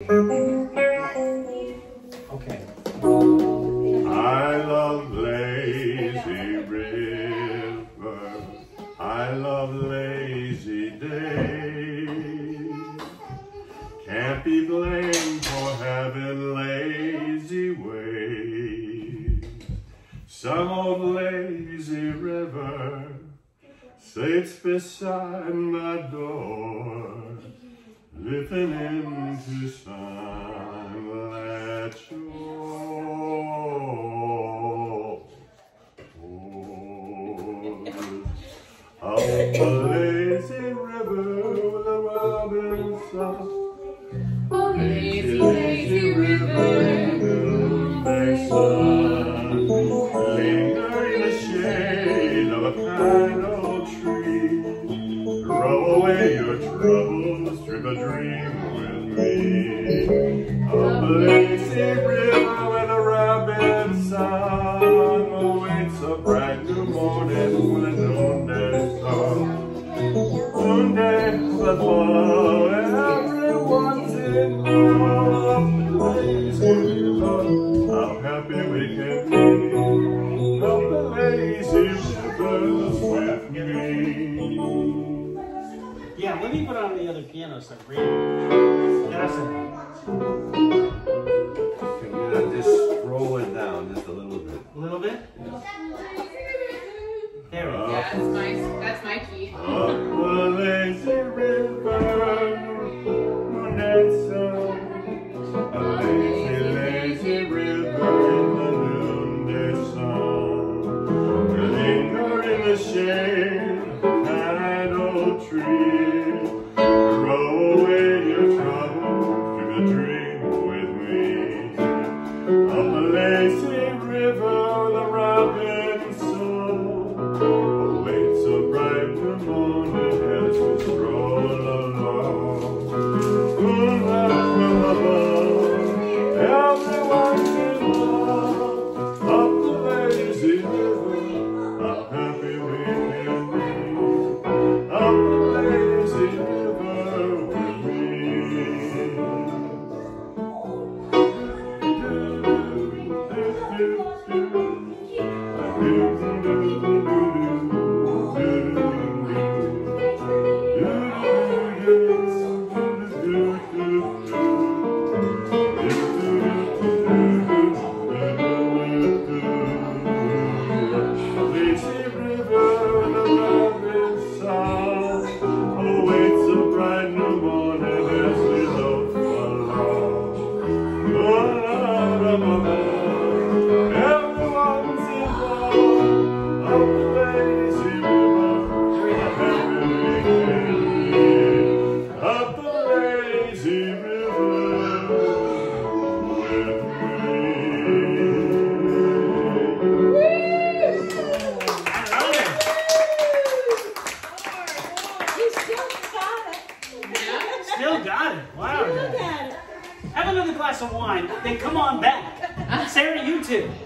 Okay. I love lazy river. I love lazy days. Can't be blamed for having lazy ways. Some old lazy river sits beside my door, lifting into sunlit shore. Up the lazy bright morning with a noonday song. Noonday, but for everyone's in love, lazy river, how happy we can be. Up the lazy rivers with me. Yeah, let me put on the other piano so great. That's it. Can you just roll it down just a little bit? A little bit. There we go. Yeah, that's my, that's my key. Up the lazy river, Still got it. Wow. Look at it. Have another glass of wine, then come on back. Sarah, you too.